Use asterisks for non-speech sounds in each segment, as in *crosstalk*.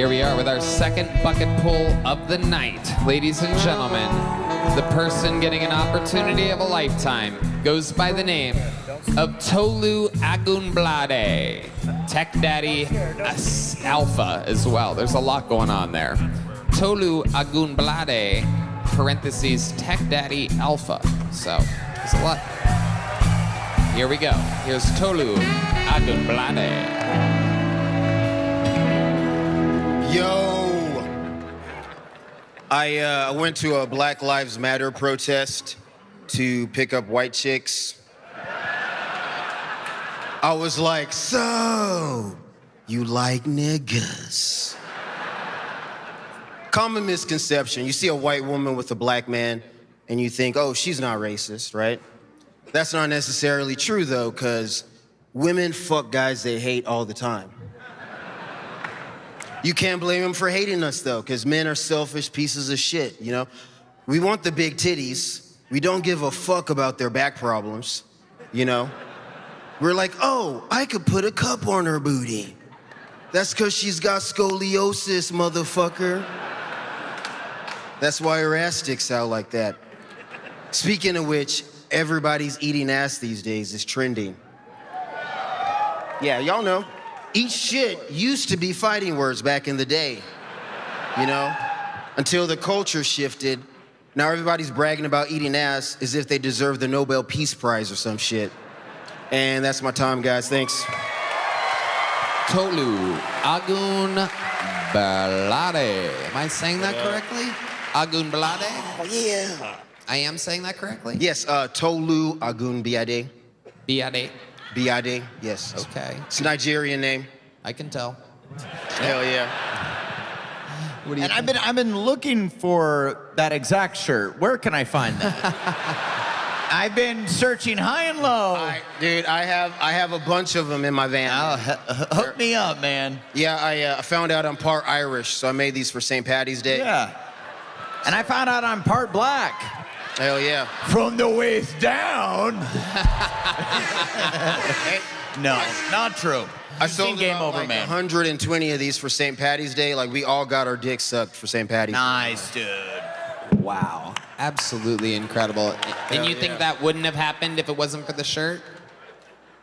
Here we are with our second bucket pull of the night. Ladies and gentlemen, the person getting an opportunity of a lifetime goes by the name of Tolu Agunblade. Tech Daddy Alpha as well. There's a lot going on there. Tolu Agunblade, parentheses, Tech Daddy Alpha. So, there's a lot. Here we go. Here's Tolu Agunblade. Yo! I uh, went to a Black Lives Matter protest to pick up white chicks. I was like, so, you like niggas? Common misconception. You see a white woman with a black man and you think, oh, she's not racist, right? That's not necessarily true though, because women fuck guys they hate all the time. You can't blame them for hating us though, because men are selfish pieces of shit, you know? We want the big titties. We don't give a fuck about their back problems, you know? We're like, oh, I could put a cup on her booty. That's because she's got scoliosis, motherfucker. That's why her ass sticks out like that. Speaking of which, everybody's eating ass these days is trending. Yeah, y'all know. Eat shit used to be fighting words back in the day, you know? Until the culture shifted. Now everybody's bragging about eating ass as if they deserve the Nobel Peace Prize or some shit. And that's my time, guys. Thanks. Tolu Agun Balade. Am I saying that correctly? Agun Balade? Oh, yeah. I am saying that correctly? Yes, uh, Tolu Agun Biade. Biade. Biade, yes. Okay. It's a Nigerian name. I can tell. Hell yeah. What do you And I've been I've been looking for that exact shirt. Where can I find that? *laughs* I've been searching high and low. I, dude, I have I have a bunch of them in my van. Oh, h- h- hook me up, man. Yeah, I uh, found out I'm part Irish, so I made these for St. Patty's Day. Yeah. And I found out I'm part black. Hell yeah. From the waist down. *laughs* no, not true. I You've sold Game about Over, like man. 120 of these for St. Patty's Day. Like we all got our dicks sucked for St. Patty's. Nice, dude. Wow. Absolutely incredible. And you think yeah. that wouldn't have happened if it wasn't for the shirt?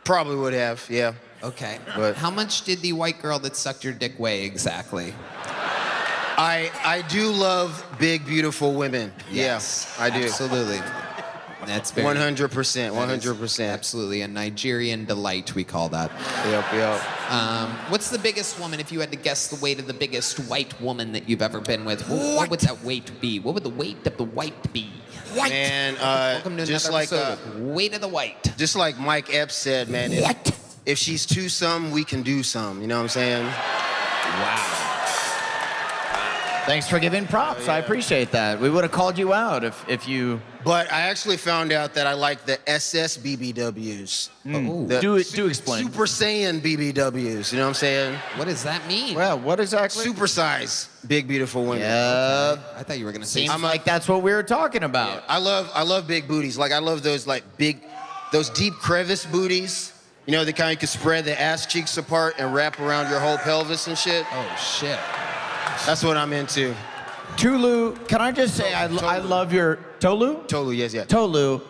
Probably would have, yeah. Okay. But- How much did the white girl that sucked your dick weigh exactly? I I do love big, beautiful women. Yes, Yeah, I do. Absolutely. That's very 100%, 100%. Absolutely, a Nigerian delight we call that. Yep, yep. Um, what's the biggest woman? If you had to guess the weight of the biggest white woman that you've ever been with, what, what would that weight be? What would the weight of the white be? White. Man, uh, Welcome to just like uh, episode weight of the white. just like Mike Epps said, man, if, What? if she's too some, we can do some. You know what I'm saying? Wow. Thanks for giving props. I appreciate that. We would have called you out if, if you But I actually found out that I like the SS BBWs. Mm. Ooh. The do it. Do explain. Super Saiyan BBWs. You know what I'm saying? What does that mean? well, what exactly? Super size, big beautiful women. Yeah. I thought you were gonna say. Seems I'm a- like that's what we were talking about. I love I love big booties. Like I love those like big, those deep crevice booties. You know, the kind you can spread the ass cheeks apart and wrap around your whole pelvis and shit. Oh shit. That's what I'm into. Tolu, can I just say I, I love your Tolu? Tolu, yes, yeah. Tolu,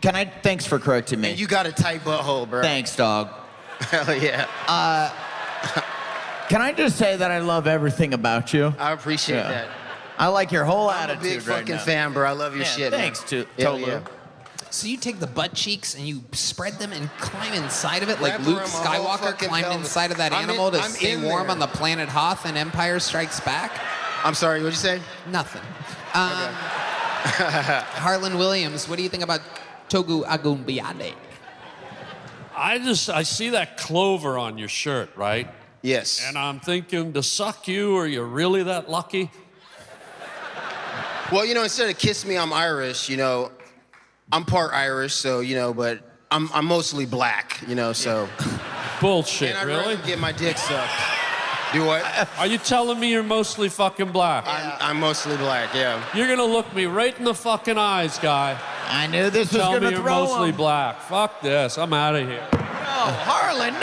can I? Thanks for correcting me. You got a tight butthole, bro. Thanks, dog. *laughs* Hell yeah. Uh, can I just say that I love everything about you? I appreciate Yeah. that. I like your whole I'm a attitude big right fucking now. fan, bro. I love your Yeah, shit. thanks, man. to- Hell Tolu. yeah. So you take the butt cheeks and you spread them and climb inside of it like Wrap Luke around my whole Skywalker fucking climbed pelvis. inside of that I'm in- animal to I'm stay in warm there. on the planet Hoth and Empire Strikes Back? I'm sorry, what'd you say? Nothing. Um, *laughs* Harlan Williams, what do you think about Togu Agumbiade? I just I see that clover on your shirt, right? Yes. And I'm thinking to suck you, are you really that lucky? Well, you know, instead of kiss me, I'm Irish. You know, I'm part Irish, so you know, but I'm I'm mostly black. You know, so *laughs* Bullshit, and I'd really? get my dick sucked. Do what? Are you telling me you're mostly fucking black? I'm, I'm mostly black. Yeah. You're gonna look me right in the fucking eyes, guy. I knew this was Tell going me to you're throw mostly him. black. Fuck this. I'm out of here. No, Harlan, no.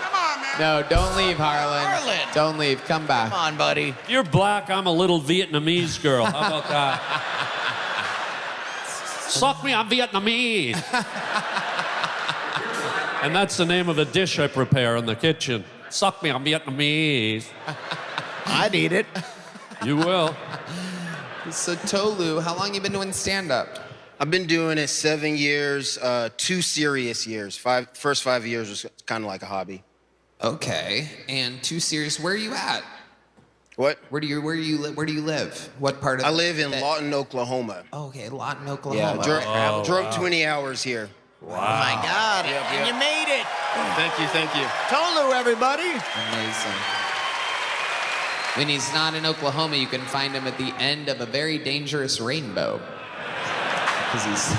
Come on, man. No, don't leave, Harlan. Harlan. Don't leave. Come back. Come on, buddy. If you're black, I'm a little Vietnamese girl. How about that? *laughs* Suck me, I'm Vietnamese. and that's the name of the dish I prepare in the kitchen. Suck me, I'm Vietnamese. I'd eat it. You will. So Tolu, how long you been doing stand-up? I've been doing it seven years, uh, two serious years. Five, first five years was kind of like a hobby. Okay. And two serious. Where are you at? What? Where do you where do you li- where do you live? What part of I live in that- Lawton, Oklahoma. Oh, okay, Lawton, Yeah, Oklahoma. dro- oh, drove 20 hours here. Oh my God. Yep, and you made it. Thank you, thank you. Tolu, everybody. Amazing. When he's not in Oklahoma, you can find him at the end of a very dangerous rainbow. Because he's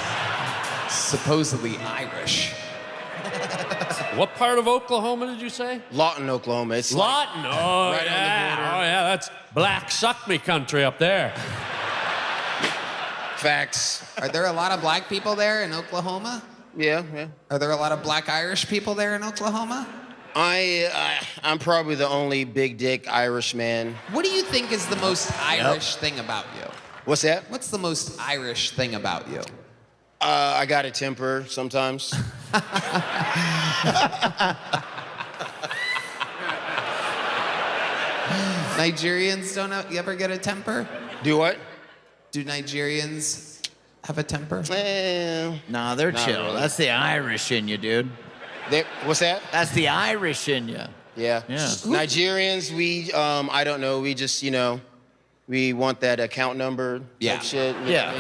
*laughs* supposedly Irish. *laughs* What part of Oklahoma did you say? Lawton, Oklahoma. It's like- Lawton. Oh, Right on the yeah. border. oh, yeah. That's black suck me country up there. facts. Are there a lot of black people there in Oklahoma? Yeah, yeah. Are there a lot of black Irish people there in Oklahoma? I, I I'm probably the only big dick Irish man. What do you think is the most Irish thing about you? What's that? What's the most Irish thing about you? Uh, I got a temper sometimes. *laughs* *laughs* Nigerians don't have, you ever get a temper? Do what? Do Nigerians have a temper? Eh, Nah, they're Not chill. really. That's the Irish in you, dude. they, what's that? That's the Irish in you. Yeah. Yeah. Nigerians, we um, I don't know. We just you know, we want that account number. type Yeah. Shit. you know Yeah. what I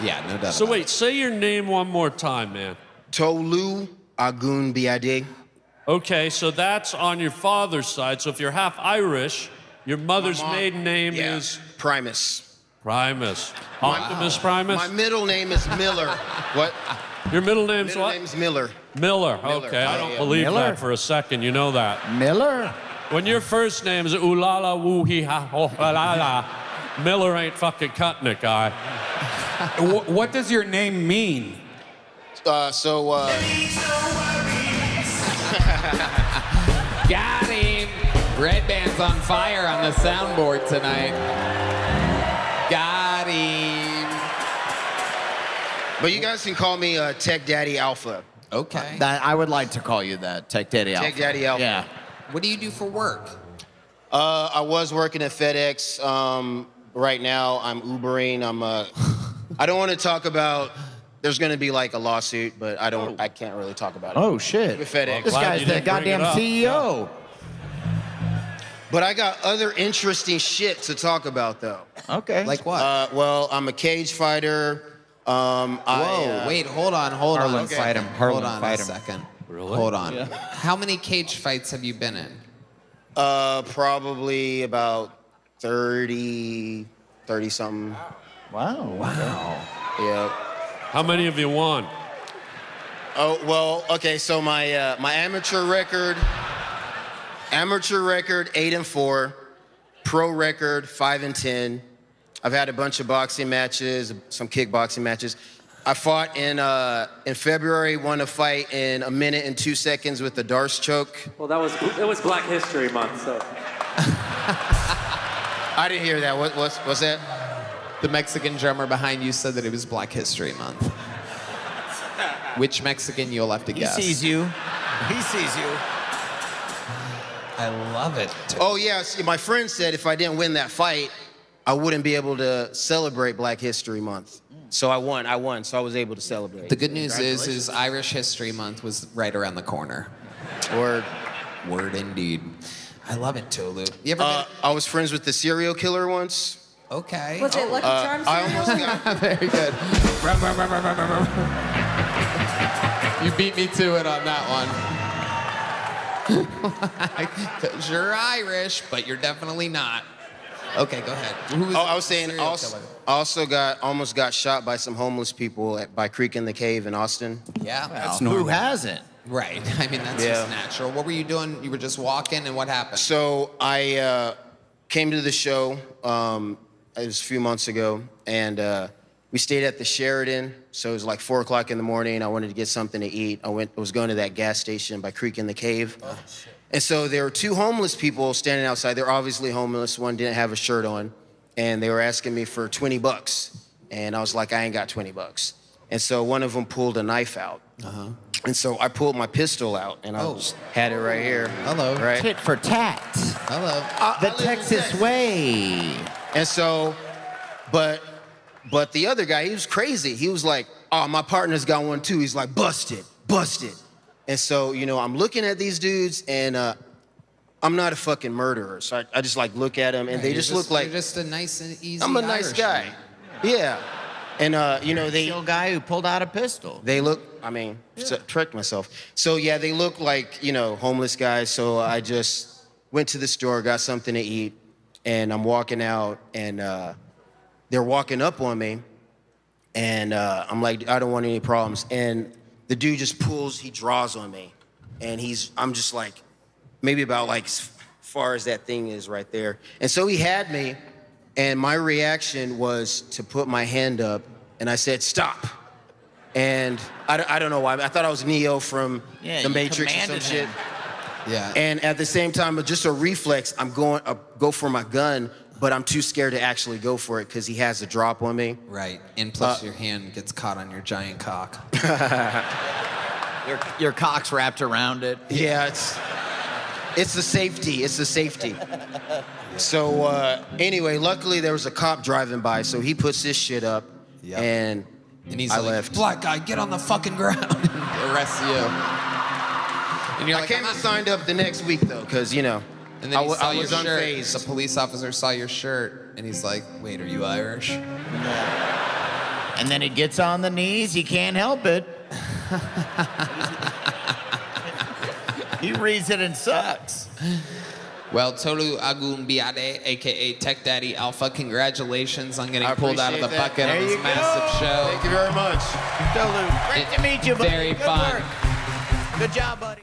mean? Yeah, no doubt. So about wait, say your name one more time, man. Tolu Agun Biade. Okay, so that's on your father's side. So if you're half Irish, your mother's mom- maiden name Yeah. is Primus. Primus. Optimus Primus. My middle name is Miller. *laughs* what? your middle name's Middle what? name's Miller. Miller. Miller. Okay, I Oh, don't believe Miller? that for a second. You know that. Miller? When your first name is Ulala Woo Hee Ha La La Miller ain't fucking cutting it, guy. *laughs* Wh- What does your name mean? Uh, so uh, *laughs* Got him. Redban's on fire on the soundboard tonight. Got him. but you guys can call me uh, Tech Daddy Alpha. Okay. That, I would like to call you that. Tech Daddy Alpha. Tech Daddy Alpha. Yeah. What do you do for work? Uh, I was working at FedEx. Um, right now, I'm Ubering. I'm. Uh, I don't want to talk about. There's going to be like a lawsuit, but I don't. I can't really talk about it. Oh, shit. With FedEx. This Glad guy's the didn't bring it goddamn up. CEO. But I got other interesting shit to talk about, though. Okay. Like what? Uh, well, I'm a cage fighter. Um, I, Whoa, uh, wait, hold on, hold Harlan, on. Okay. fight him. Hold Harlan, on fight a him. second. Really? Hold on. How many cage fights have you been in? Uh, probably about 30, 30 something. wow. Wow. Yeah. How many have you won? Oh well, okay. So my uh, my amateur record, amateur record eight and four, pro record five and ten. I've had a bunch of boxing matches, some kickboxing matches. I fought in uh, in February, won a fight in a minute and two seconds with the Darce choke. Well, that was it was Black History Month, so *laughs* I didn't hear that. What what's what's that? The Mexican drummer behind you said that it was Black History Month. Which Mexican you'll have to He guess. He sees you. He sees you. I love it. Oh yeah, see, my friend said if I didn't win that fight, I wouldn't be able to celebrate Black History Month. So I won. I won. So I was able to celebrate. The good news is, is Irish History Month was right around the corner. Word. Word indeed. I love it, Tolu. You ever uh, I was friends with the serial killer once. Been? Okay. Was it Lucky Charms? I almost got. *laughs* Very good. *laughs* you beat me to it on that one. *laughs* Because you're Irish, but you're definitely not. Okay, go ahead. Who was Oh, I was saying, serial also, killer? also got almost got shot by some homeless people at, by Creek and the Cave in Austin. Yeah. That's Well, who hasn't? Right. I mean, that's Yeah. just natural. What were you doing? You were just walking, and what happened? So I uh, came to the show. Um, it was a few months ago, and uh, we stayed at the Sheraton, so it was like four o'clock in the morning. I wanted to get something to eat. I went, I was going to that gas station by Creek and the Cave. Oh, And so there were two homeless people standing outside. They're obviously homeless. One didn't have a shirt on, and they were asking me for 20 bucks. And I was like, I ain't got 20 bucks. And so one of them pulled a knife out. Uh-huh. And so I pulled my pistol out, and I Oh. had it right here. Hello. Right. Tit for tat. Hello. The Texas way. And so, but but the other guy, he was crazy. He was like, "Oh, my partner's got one too." He's like, "Busted, busted." And so, you know, I'm looking at these dudes, and uh, I'm not a fucking murderer, so I, I just like look at them, and they You're just, look like you're just a nice and easy. I'm a nice guy. Yeah, and uh, you know they Kill guy who pulled out a pistol. they look. I mean, so, tricked myself. So yeah, they look like you know homeless guys. So I just went to the store, got something to eat, and I'm walking out, and uh, they're walking up on me, and uh, I'm like, I don't want any problems. And the dude just pulls, he draws on me, and he's, I'm just like, maybe about like as far as that thing is right there. And so he had me, and my reaction was to put my hand up, and I said, stop. And I, don't- I don't know why. I thought I was Neo from Yeah, The Matrix or some commanded shit. Yeah. And at the same time, just a reflex, I'm going uh, go for my gun, but I'm too scared to actually go for it because he has a drop on me. right. And plus, Uh, your hand gets caught on your giant cock. *laughs* Your, your cock's wrapped around it. Yeah, it's it's the safety. It's the safety. So uh, anyway, luckily there was a cop driving by, so he puts this shit up, Yep. and And he's I like, left. black guy, get on the fucking ground. *laughs* Arrest you. And you're I like, came "I'm and not-" signed up the next week though, because you know, And then I he wa- saw I your was shirt. unfazed. The police officer saw your shirt, and he's like, "Wait, are you Irish?" And then it gets on the knees. He can't help it. *laughs* he reads it and sucks. Well, Tolu Agun Biade, aka Tech Daddy Alpha, congratulations on getting pulled out of the that. bucket There on you this go. massive show. Thank you very much. Tolu, great It- to meet you, buddy. very Good fun. work. Good job, buddy.